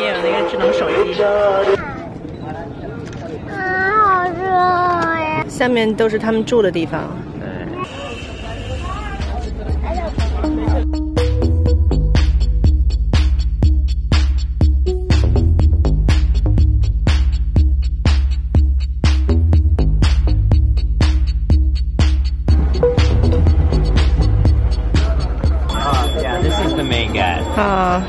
也有那个智能手机。啊，好热呀！下面都是他们住的地方。对。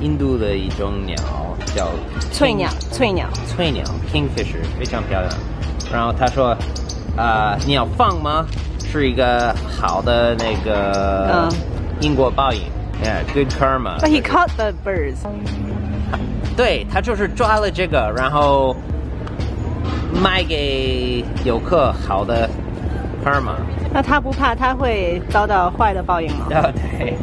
印度的一种鸟叫翠鸟，翠鸟，翠鸟，Kingfisher，非常漂亮。然后他说：“啊，要放吗？是一个好的那个因果报应，Yeah，good karma。” But he caught the birds。对他就是抓了这个，然后卖给游客好的 karma。那他不怕他会遭到坏的报应吗？对。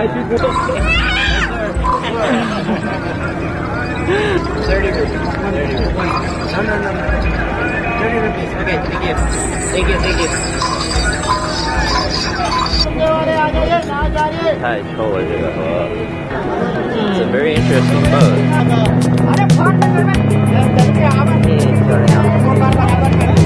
Thirty rupees. Thirty rupees. No, no, no, no. Thirty rupees. Okay, thank you. Thank you. Thank you. It's a very interesting boat.